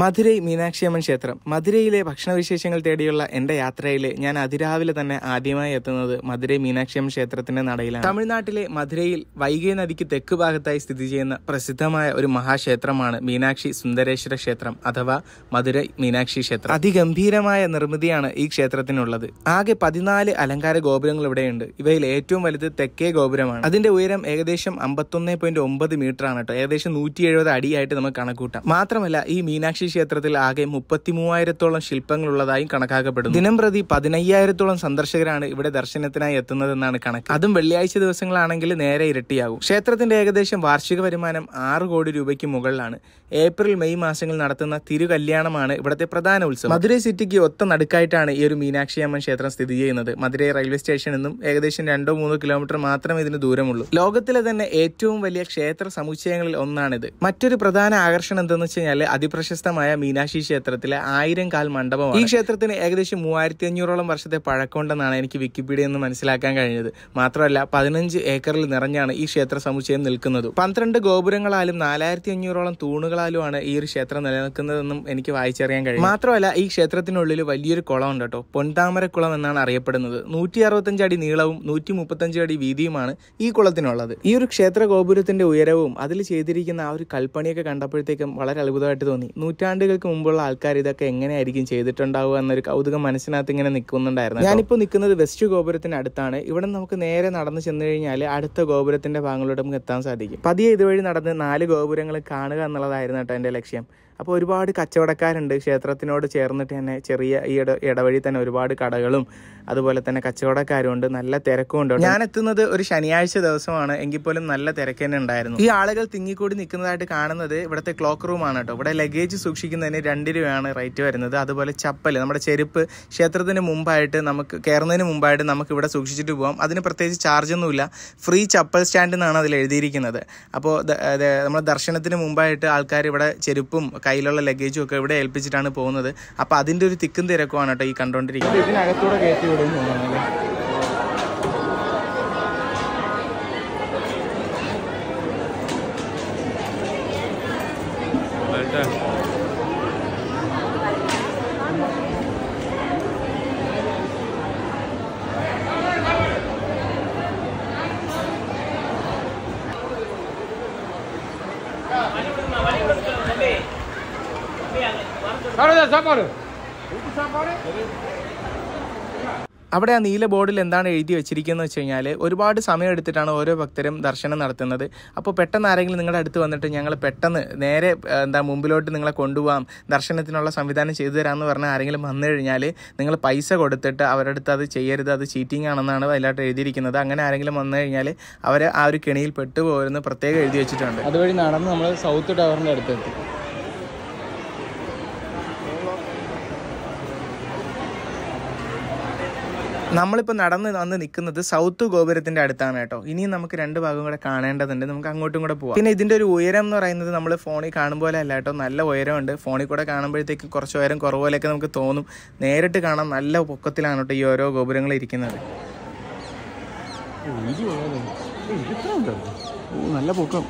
മധുരൈ മീനാക്ഷിയമ്മൻ ക്ഷേത്രം. മധുരയിലെ ഭക്ഷണവിശേഷങ്ങൾ തേടിയുള്ള എന്റെ യാത്രയിൽ ഞാൻ അതിരാവിലെ തന്നെ ആദ്യമായി എത്തുന്നത് മധുരൈ മീനാക്ഷിയമ്മൻ ക്ഷേത്രത്തിന്റെ നടയിലാണ്. തമിഴ്നാട്ടിലെ മധുരയിൽ വൈഗൈ നദിക്ക് തെക്ക് ഭാഗത്തായി സ്ഥിതി ചെയ്യുന്ന പ്രസിദ്ധമായ ഒരു മഹാക്ഷേത്രമാണ് മീനാക്ഷി സുന്ദരേശ്വര ക്ഷേത്രം അഥവാ മധുരൈ മീനാക്ഷി ക്ഷേത്രം. അതിഗംഭീരമായ നിർമ്മിതിയാണ് ഈ ക്ഷേത്രത്തിനുള്ളത്. ആകെ പതിനാല് അലങ്കാര ഗോപുരങ്ങൾ ഇവിടെയുണ്ട്. ഇവയിൽ ഏറ്റവും വലുത് തെക്കേ ഗോപുരമാണ്. അതിന്റെ ഉയരം ഏകദേശം അമ്പത്തൊന്ന് പോയിന്റ് ഒമ്പത് മീറ്റർ ആണ് കേട്ടോ. ഏകദേശം നൂറ്റി എഴുപത് അടിയായിട്ട് നമുക്ക് കണക്കൂട്ടാം. മാത്രമല്ല ഈ മീനാക്ഷി ക്ഷേത്രത്തിൽ ആകെ മുപ്പത്തി മൂവായിരത്തോളം ശില്പങ്ങളുള്ളതായും കണക്കാക്കപ്പെടുന്നു. ദിനം പ്രതി പതിനയ്യായിരത്തോളം സന്ദർശകരാണ് ഇവിടെ ദർശനത്തിനായി എത്തുന്നതെന്നാണ് കണക്ക്. അതും വെള്ളിയാഴ്ച ദിവസങ്ങളാണെങ്കിൽ നേരെ ഇരട്ടിയാകും. ക്ഷേത്രത്തിന്റെ ഏകദേശം വാർഷിക വരുമാനം ആറ് കോടി രൂപയ്ക്ക് മുകളിലാണ്. ഏപ്രിൽ മെയ് മാസങ്ങളിൽ നടത്തുന്ന തിരുകല്യാണമാണ് ഇവിടുത്തെ പ്രധാന ഉത്സവം. മധുരൈ സിറ്റിക്ക് ഒത്ത നടുക്കായിട്ടാണ് ഈ ഒരു മീനാക്ഷിയമ്മൻ ക്ഷേത്രം സ്ഥിതി ചെയ്യുന്നത്. മധുരൈ റെയിൽവേ സ്റ്റേഷനിൽ നിന്നും ഏകദേശം രണ്ടോ മൂന്നോ കിലോമീറ്റർ മാത്രമേ ഇതിന് ദൂരമുള്ളൂ. ലോകത്തിലെ തന്നെ ഏറ്റവും വലിയ ക്ഷേത്ര സമുച്ചയങ്ങളിൽ ഒന്നാണിത്. മറ്റൊരു പ്രധാന ആകർഷണം എന്തെന്ന് വെച്ച് കഴിഞ്ഞാൽ അതിപ്രശസ്തമായ മീനാക്ഷി ക്ഷേത്രത്തിലെ ആയിരം കാൽ മണ്ഡപമാണ്. ഈ ക്ഷേത്രത്തിന് ഏകദേശം മൂവായിരത്തി അഞ്ഞൂറോളം വർഷത്തെ പഴക്കമുണ്ടെന്നാണ് എനിക്ക് വിക്കിപീഡിയ എന്ന് മനസ്സിലാക്കാൻ കഴിഞ്ഞത്. മാത്രമല്ല പതിനഞ്ച് ഏക്കറിൽ നിറഞ്ഞാണ് ഈ ക്ഷേത്ര സമുച്ചയം നിൽക്കുന്നത്. പന്ത്രണ്ട് ഗോപുരങ്ങളാലും നാലായിരത്തി അഞ്ഞൂറോളം തൂണുകളാലുമാണ് ഈ ഒരു ക്ഷേത്രം നിലനിൽക്കുന്നതെന്നും എനിക്ക് വായിച്ചറിയാൻ കഴിയും. മാത്രമല്ല ഈ ക്ഷേത്രത്തിനുള്ളിൽ വലിയൊരു കുളം ഉണ്ട് കേട്ടോ. പൊൻതാമരക്കുളം എന്നാണ് അറിയപ്പെടുന്നത്. നൂറ്റി അറുപത്തഞ്ച് അടി നീളവും നൂറ്റി മുപ്പത്തഞ്ച് അടി വീതിയുമാണ് ഈ കുളത്തിനുള്ളത്. ഈ ഒരു ക്ഷേത്ര ഗോപുരത്തിന്റെ ഉയരവും അതിൽ ചെയ്തിരിക്കുന്ന ആ ഒരു കൽപ്പണിയൊക്കെ കണ്ടപ്പോഴത്തേക്കും വളരെ അത്ഭുതമായിട്ട് തോന്നി. നൂറ്റാണ്ടുകൾക്ക് മുമ്പുള്ള ആൾക്കാർ ഇതൊക്കെ എങ്ങനെയായിരിക്കും ചെയ്തിട്ടുണ്ടാവുക എന്നൊരു കൗതുകം മനസ്സിനകത്ത് ഇങ്ങനെ നിൽക്കുന്നുണ്ടായിരുന്നു ഞാനിപ്പോൾ നിൽക്കുന്നത് വെസ്റ്റ് ഗോപുരത്തിന് അടുത്താണ്. ഇവിടെ നമുക്ക് നേരെ നടന്ന് ചെന്ന് കഴിഞ്ഞാൽ അടുത്ത ഗോപുരത്തിന്റെ ഭാഗങ്ങളിലൂടെ നമുക്ക് എത്താൻ സാധിക്കും. പതിയെ ഇതുവഴി നടന്ന് നാല് ഗോപുരങ്ങൾ കാണുക എന്നുള്ളതായിരുന്നു കേട്ടോ എന്റെ ലക്ഷ്യം. അപ്പോൾ ഒരുപാട് കച്ചവടക്കാരുണ്ട് ക്ഷേത്രത്തിനോട് ചേർന്നിട്ട് തന്നെ ചെറിയ ഈ ഇട ഇടവഴി തന്നെ ഒരുപാട് കടകളും അതുപോലെ തന്നെ കച്ചവടക്കാരും ഉണ്ട് നല്ല തിരക്കും ഉണ്ട്. ഞാൻ എത്തുന്നത് ഒരു ശനിയാഴ്ച ദിവസമാണ്. എങ്കിൽ പോലും നല്ല തിരക്ക് തന്നെ ഉണ്ടായിരുന്നു. ഈ ആളുകൾ തിങ്ങിക്കൂടി നിൽക്കുന്നതായിട്ട് കാണുന്നത് ഇവിടുത്തെ ക്ലോക്ക് റൂം ആണ് കേട്ടോ. ഇവിടെ ലഗേജ് സൂക്ഷിക്കുന്നതിന് രണ്ട് രൂപയാണ് റേറ്റ് വരുന്നത്. അതുപോലെ ചപ്പൽ നമ്മുടെ ചെരുപ്പ് ക്ഷേത്രത്തിന് മുമ്പായിട്ട് നമുക്ക് കയറുന്നതിന് മുമ്പായിട്ട് നമുക്ക് ഇവിടെ സൂക്ഷിച്ചിട്ട് പോകാം അതിന് പ്രത്യേകിച്ച് ചാർജ് ഒന്നുമില്ല ഫ്രീ ചപ്പൽ സ്റ്റാൻഡ് എന്നാണ് അതിൽ എഴുതിയിരിക്കുന്നത്. അപ്പോൾ നമ്മുടെ ദർശനത്തിന് മുമ്പായിട്ട് ആൾക്കാർ ഇവിടെ ചെരുപ്പും കയ്യിലുള്ള ലഗേജും ഒക്കെ ഇവിടെ ഏൽപ്പിച്ചിട്ടാണ് പോകുന്നത്. അപ്പോൾ അതിന്റെ ഒരു തിക്കും തിരക്കുമാണ് കേട്ടോ ഈ കണ്ടുകൊണ്ടിരിക്കുന്നത് ഇതിനകത്തൂടെ കയറ്റി വിടും തോന്നുന്നു അവിടെ ആ നീല ബോർഡിൽ എന്താണ് എഴുതി വെച്ചിരിക്കുന്നത് വെച്ച് കഴിഞ്ഞാൽ ഒരുപാട് സമയം എടുത്തിട്ടാണ് ഓരോ ഭക്തരും ദർശനം നടത്തുന്നത്. അപ്പോൾ പെട്ടെന്ന് ആരെങ്കിലും നിങ്ങളുടെ അടുത്ത് വന്നിട്ട് ഞങ്ങൾ പെട്ടെന്ന് നേരെ എന്താ മുമ്പിലോട്ട് നിങ്ങളെ കൊണ്ടുപോകാം ദർശനത്തിനുള്ള സംവിധാനം ചെയ്തു തരാമെന്ന് പറഞ്ഞാൽ ആരെങ്കിലും വന്നു കഴിഞ്ഞാൽ നിങ്ങൾ പൈസ കൊടുത്തിട്ട് അവരുടെ അടുത്ത് അത് ചെയ്യരുത് അത് ചീറ്റിംഗ് ആണെന്നാണ് അതിലായിട്ട് എഴുതിയിരിക്കുന്നത്. അങ്ങനെ ആരെങ്കിലും വന്നു കഴിഞ്ഞാൽ അവർ ആ ഒരു കെണിയിൽ പെട്ടുപോകുമെന്ന് പ്രത്യേകം എഴുതി വെച്ചിട്ടുണ്ട്. അതുവഴി നടന്ന് നമ്മൾ സൗത്ത് ടവറിന്റെ അടുത്തെത്തി. നമ്മളിപ്പോൾ നടന്ന് വന്ന് നിൽക്കുന്നത് സൗത്ത് ഗോപുരത്തിന്റെ അടുത്താണ് കേട്ടോ. ഇനിയും നമുക്ക് രണ്ട് ഭാഗം കൂടെ കാണേണ്ടതുണ്ട്. നമുക്ക് അങ്ങോട്ടും കൂടെ പോവാം. പിന്നെ ഇതിന്റെ ഒരു ഉയരം എന്ന് പറയുന്നത് നമ്മൾ ഫോണിൽ കാണുമ്പോലെ പോലെ അല്ല കേട്ടോ. നല്ല ഉയരമുണ്ട്. ഫോണിൽ കൂടെ കാണുമ്പോഴത്തേക്ക് കുറച്ച് ഉയരം കുറവുപോലെയൊക്കെ നമുക്ക് തോന്നും. നേരിട്ട് കാണാൻ നല്ല പൊക്കത്തിലാണ് കേട്ടോ ഈ ഓരോ ഗോപുരങ്ങൾ ഇരിക്കുന്നത്. നല്ല പൊക്കം.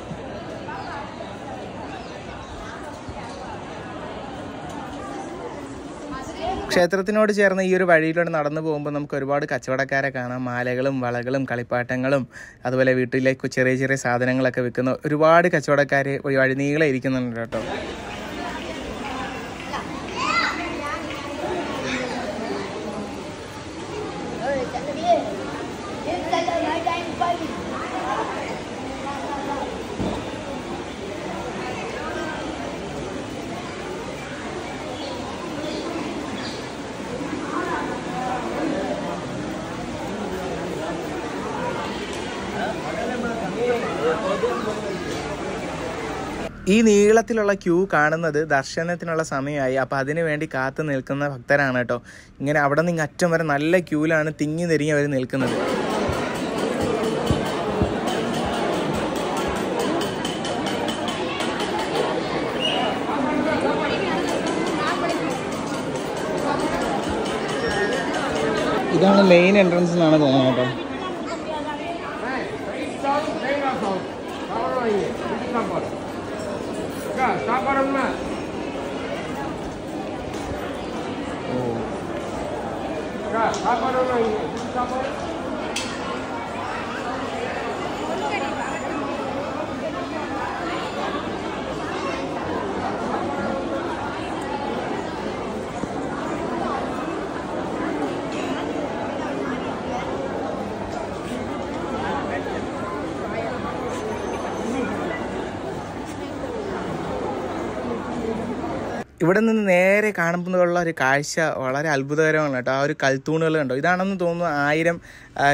ക്ഷേത്രത്തിനോട് ചേർന്ന് ഈ ഒരു വഴിയിലൂടെ നടന്നു പോകുമ്പോൾ നമുക്ക് ഒരുപാട് കച്ചവടക്കാരെ കാണാം. മാലകളും വളകളും കളിപ്പാട്ടങ്ങളും അതുപോലെ വീട്ടിലേക്ക് ചെറിയ ചെറിയ സാധനങ്ങളൊക്കെ വിൽക്കുന്ന ഒരുപാട് കച്ചവടക്കാർ വഴി നീളെ ഇരിക്കുന്നുണ്ട് കേട്ടോ. ഈ നീളത്തിലുള്ള ക്യൂ കാണുന്നത് ദർശനത്തിനുള്ള സമയമായി. അപ്പോൾ അതിനു വേണ്ടി കാത്തു നിൽക്കുന്ന ഭക്തരാണ് കേട്ടോ. ഇങ്ങനെ അവിടെ നിന്ന് അറ്റം വരെ നല്ല ക്യൂവിലാണ് തിങ്ങി നെരിങ്ങി അവർ നിൽക്കുന്നത്. ഇതാണ് മെയിൻ എൻട്രൻസ് എന്നാണ് തോന്നുന്നത് കേട്ടോ. அக்கா சாப்பாடும்னா அக்கா சாப்பாடும்னா சாப்பாடு ഇവിടെ നിന്ന് നേരെ കാണുമ്പോഴുള്ള ഒരു കാഴ്ച വളരെ അത്ഭുതകരമാണ് കേട്ടോ. ആ ഒരു കൽത്തൂണുകൾ കണ്ടോ? ഇതാണെന്ന് തോന്നുന്നു ആയിരം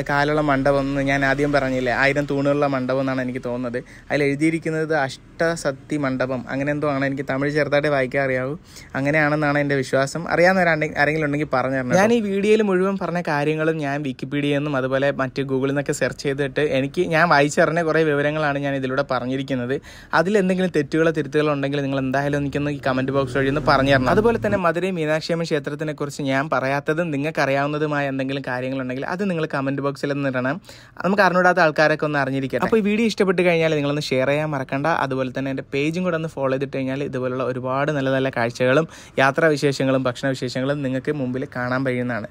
കാലുള്ള മണ്ഡപം എന്ന് ഞാൻ ആദ്യം പറഞ്ഞില്ലേ? ആയിരം തൂണുകളുള്ള മണ്ഡപം എന്നാണ് എനിക്ക് തോന്നുന്നത്. അതിൽ എഴുതിയിരിക്കുന്നത് അഷ്ടസത്തി മണ്ഡപം. അങ്ങനെ എന്തോ ആണ് എനിക്ക് തമിഴ് ചെറുതായിട്ട് വായിക്കാൻ അറിയാവൂ. അങ്ങനെയാണെന്നാണ് എന്റെ വിശ്വാസം. അറിയാവുന്ന ആരെങ്കിലും ഉണ്ടെങ്കിൽ പറഞ്ഞു തരണം ഞാൻ ഈ വീഡിയോയിൽ മുഴുവൻ പറഞ്ഞ കാര്യങ്ങളും ഞാൻ വിക്കിപീഡിയ എന്നും അതുപോലെ മറ്റ് ഗൂഗിളിൽ നിന്നൊക്കെ സെർച്ച് ചെയ്തിട്ട് എനിക്ക് ഞാൻ വായിച്ചറിഞ്ഞ കുറേ വിവരങ്ങളാണ് ഞാൻ ഇതിലൂടെ പറഞ്ഞിരിക്കുന്നത്. അതിൽ എന്തെങ്കിലും തെറ്റുകളോ തിരുത്തുകളോ ഉണ്ടെങ്കിൽ നിങ്ങൾ എന്തായാലും എനിക്കൊന്ന് ഈ കമന്റ് ബോക്സ് വഴി ഒന്ന് പറഞ്ഞു തരണം. അതുപോലെ തന്നെ മധുരൈ മീനാക്ഷിയമ്മ ക്ഷേത്രത്തിനെ കുറിച്ച് ഞാൻ പറയാത്തതും നിങ്ങൾക്ക് അറിയാവുന്നതുമായ എന്തെങ്കിലും കാര്യങ്ങളുണ്ടെങ്കിൽ അത് നിങ്ങൾ കമന്റ് ബോക്സിൽ നിന്നിടണം നമുക്ക് അറിഞ്ഞൂടാത്ത ആൾക്കാരൊക്കെ ഒന്ന് അറിഞ്ഞിരിക്കാം അപ്പോൾ ഈ വീഡിയോ ഇഷ്ടപ്പെട്ട് കഴിഞ്ഞാൽ നിങ്ങളൊന്ന് ഷെയർ ചെയ്യാൻ മറക്കണ്ട. അതുപോലെ തന്നെ എന്റെ പേജും കൂടെ ഒന്ന് ഫോളോ ചെയ്തിട്ട് കഴിഞ്ഞാൽ ഇതുപോലുള്ള ഒരുപാട് നല്ല നല്ല കാഴ്ചകളും യാത്രാ വിശേഷങ്ങളും ഭക്ഷണ വിശേഷങ്ങളും നിങ്ങൾക്ക് മുമ്പിൽ കാണാൻ കഴിയുന്നതാണ്.